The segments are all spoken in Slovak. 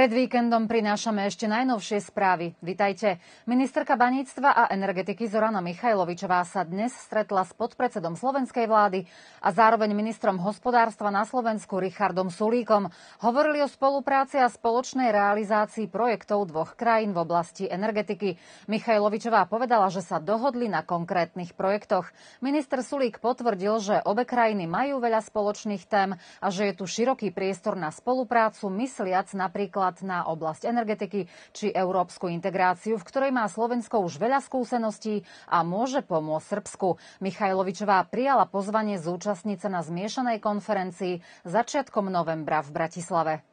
Pred víkendom prinášame ešte najnovšie správy. Vitajte. Ministerka baníctva a energetiky Zorana Michajlovičová sa dnes stretla s podpredsedom slovenskej vlády a zároveň ministrom hospodárstva na Slovensku Richardom Sulíkom. Hovorili o spolupráci a spoločnej realizácii projektov dvoch krajín v oblasti energetiky. Michajlovičová povedala, že sa dohodli na konkrétnych projektoch. Minister Sulík potvrdil, že obe krajiny majú veľa spoločných tém a že je tu široký priestor na spoluprácu, mysliac napríklad napríklad na oblasť energetiky či európsku integráciu, v ktorej má Slovensko už veľa skúseností a môže pomôcť Srbsku. Michajlovičová prijala pozvanie zúčastniť na zmiešanej konferencii začiatkom novembra v Bratislave.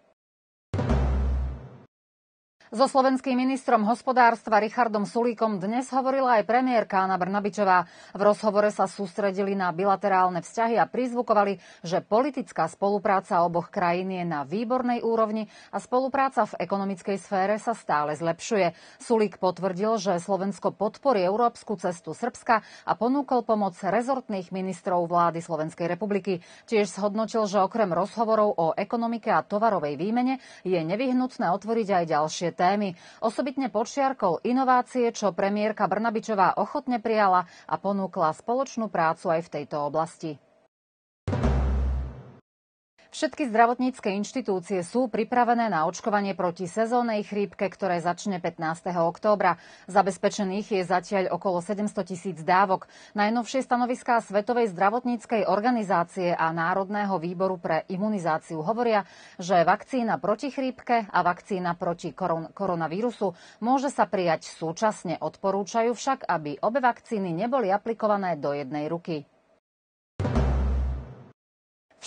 So slovenským ministrom hospodárstva Richardom Sulíkom dnes hovorila aj premiérka Anna Brnabičová. V rozhovore sa sústredili na bilaterálne vzťahy a prizvukovali, že politická spolupráca oboch krajín je na výbornej úrovni a spolupráca v ekonomickej sfére sa stále zlepšuje. Sulík potvrdil, že Slovensko podporí európsku cestu Srbska a ponúkol pomoc rezortných ministrov vlády Slovenskej republiky. Tiež zhodnotil, že okrem rozhovorov o ekonomike a tovarovej výmene je nevyhnutné otvoriť aj ďalšie témy. Osobitne počiarkol inovácie, čo premiérka Brnabičová ochotne prijala a ponúkla spoločnú prácu aj v tejto oblasti. Všetky zdravotnícke inštitúcie sú pripravené na očkovanie proti sezónnej chrípke, ktoré začne 15. októbra. Zabezpečených je zatiaľ okolo 700 tisíc dávok. Najnovšie stanoviská Svetovej zdravotníckej organizácie a Národného výboru pre imunizáciu hovoria, že vakcína proti chrípke a vakcína proti koron- koronavírusu môže sa prijať súčasne. Odporúčajú však, aby obe vakcíny neboli aplikované do jednej ruky.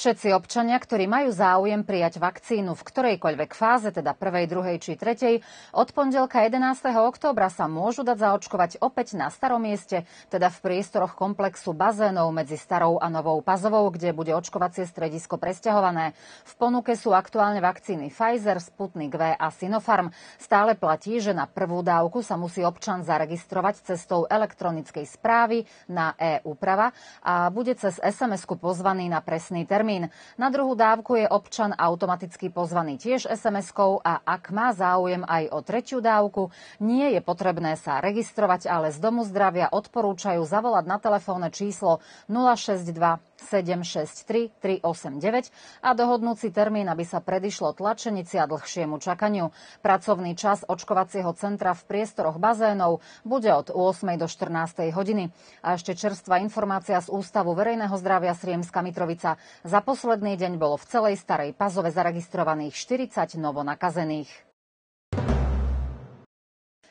Všetci občania, ktorí majú záujem prijať vakcínu v ktorejkoľvek fáze, teda prvej, druhej či tretej, od pondelka 11. októbra sa môžu dať zaočkovať opäť na starom mieste, teda v priestoroch komplexu bazénov medzi starou a novou pazovou, kde bude očkovacie stredisko presťahované. V ponuke sú aktuálne vakcíny Pfizer, Sputnik V a Sinopharm. Stále platí, že na prvú dávku sa musí občan zaregistrovať cestou elektronickej správy na e-úprava a bude cez SMS-ku pozvaný na presný termín termín. Na druhú dávku je občan automaticky pozvaný tiež SMS-kou a ak má záujem aj o tretiu dávku, nie je potrebné sa registrovať, ale z Domu zdravia odporúčajú zavolať na telefónne číslo 062 763 389 a dohodnúť si termín, aby sa predišlo tlačenici a dlhšiemu čakaniu. Pracovný čas očkovacieho centra v priestoroch bazénov bude od 8. do 14. hodiny. A ešte čerstvá informácia z Ústavu verejného zdravia Sriemska Mitrovica. Za posledný deň bolo v celej Starej Pazove zaregistrovaných 40 novonakazených.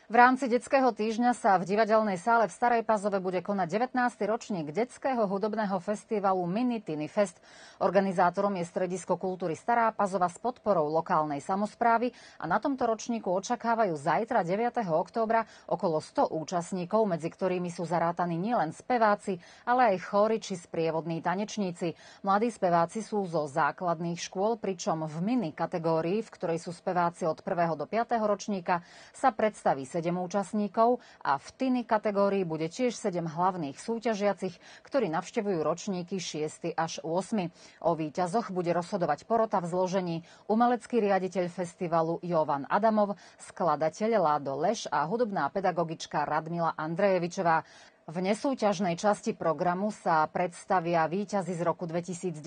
V rámci detského týždňa sa v divadelnej sále v Starej Pazove bude konať 19. ročník detského hudobného festivalu Mini Tiny Fest. Organizátorom je Stredisko kultúry Stará Pazova s podporou lokálnej samozprávy a na tomto ročníku očakávajú zajtra 9. októbra okolo 100 účastníkov, medzi ktorými sú zarátaní nielen speváci, ale aj chóry či sprievodní tanečníci. Mladí speváci sú zo základných škôl, pričom v mini kategórii, v ktorej sú speváci od 1. do 5. ročníka, sa predstaví 7 účastníkov a v Tiny kategórii bude tiež 7 hlavných súťažiacich, ktorí navštevujú ročníky 6. až 8. O víťazoch bude rozhodovať porota v zložení umelecký riaditeľ festivalu Jovan Adamov, skladateľ Ládo Leš a hudobná pedagogička Radmila Andrejevičová. V nesúťažnej časti programu sa predstavia víťazi z roku 2019.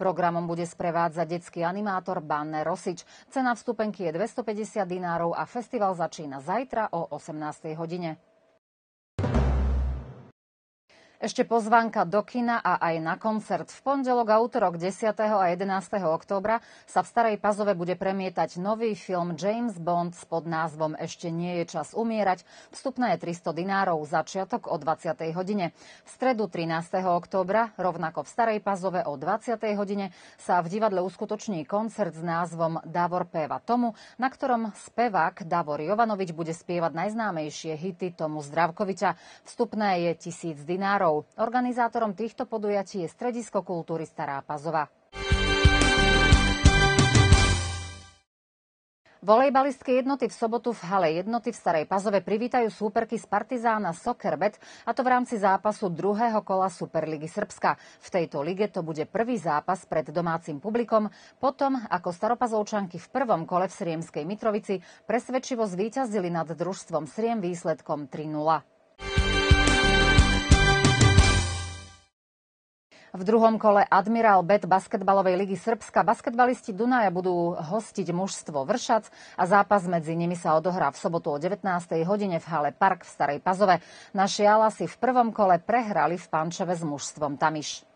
Programom bude sprevádzať detský animátor Banne Rosič. Cena vstupenky je 250 dinárov a festival začína zajtra o 18. hodine. Ešte pozvánka do kina a aj na koncert. V pondelok a útorok 10. a 11. októbra sa v Starej Pazove bude premietať nový film James Bond s pod názvom Ešte nie je čas umierať. Vstupné je 300 dinárov, začiatok o 20. hodine. V stredu 13. októbra, rovnako v Starej Pazove o 20. hodine, sa v divadle uskutoční koncert s názvom Davor Peva Tomu, na ktorom spevák Davor Jovanovič bude spievať najznámejšie hity Tomu Zdravkoviča. Vstupné je 1000 dinárov rokov. Organizátorom týchto podujatí je Stredisko kultúry Stará Pazova. Volejbalistky jednoty v sobotu v hale jednoty v Starej Pazove privítajú súperky z Partizána Sokerbet a to v rámci zápasu druhého kola Superligy Srbska. V tejto lige to bude prvý zápas pred domácim publikom, potom ako staropazovčanky v prvom kole v Sriemskej Mitrovici presvedčivo zvíťazili nad družstvom Sriem výsledkom 3-0. V druhom kole Admiral Bet basketbalovej ligy Srbska basketbalisti Dunaja budú hostiť mužstvo Vršac a zápas medzi nimi sa odohrá v sobotu o 19. hodine v hale Park v Starej Pazove. Naši Alasi v prvom kole prehrali v Pančeve s mužstvom Tamiš.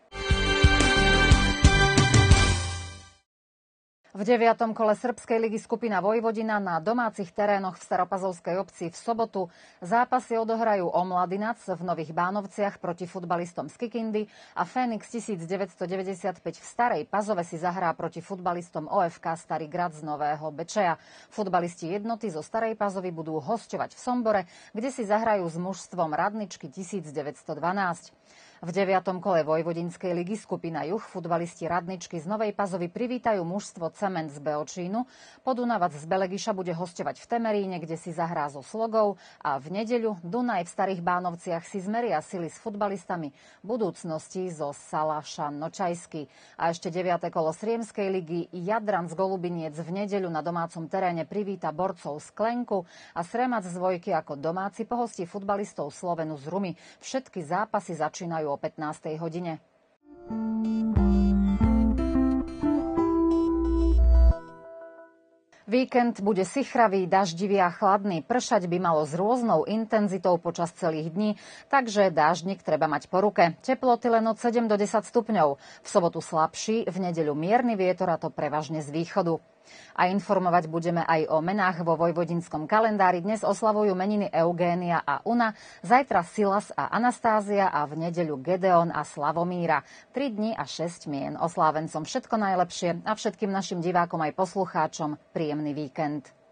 V deviatom kole Srbskej ligy skupina Vojvodina na domácich terénoch v Staropazovskej obci v sobotu zápasy odohrajú Omladinac v Nových Bánovciach proti futbalistom z Kikindy a Fénix 1995 v Starej Pazove si zahrá proti futbalistom OFK Starý Grad z Nového Bečeja. Futbalisti jednoty zo Starej Pazovy budú hosťovať v Sombore, kde si zahrajú s mužstvom Radničky 1912. V deviatom kole Vojvodinskej ligy skupina Juch futbalisti Radničky z Novej Pazovy privítajú mužstvo Cement z Beočínu. Podunavac z Belegiša bude hostovať v Temeríne, kde si zahrá so Slogou a v nedeľu Dunaj v Starých Bánovciach si zmeria sily s futbalistami budúcnosti zo Salaša Nočajsky. A ešte deviate kolo Sriemskej ligy Jadran z Golubiniec v nedeľu na domácom teréne privíta borcov z Klenku a Sremac z Vojky ako domáci pohostí futbalistov Slovenu z Rumy. Všetky zápasy začínajú o 15. hodine. Víkend bude sichravý, daždivý a chladný. Pršať by malo s rôznou intenzitou počas celých dní, takže dáždnik treba mať po ruke. Teploty len od 7 do 10 stupňov. V sobotu slabší, v nedeľu mierny vietor a to prevažne z východu. A informovať budeme aj o menách vo vojvodinskom kalendári. Dnes oslavujú meniny Eugénia a Una, zajtra Silas a Anastázia a v nedeľu Gedeon a Slavomíra. Tri dni a šesť mien. Oslávencom všetko najlepšie a všetkým našim divákom aj poslucháčom príjemný víkend.